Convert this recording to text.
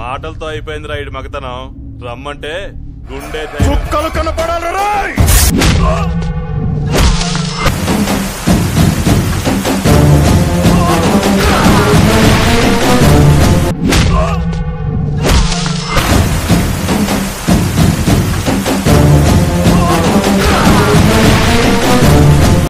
మాటలతో అయిపోయింది రైడ్ మగతనం. రమ్మంటే గుండె చుక్కలు కనపడాలి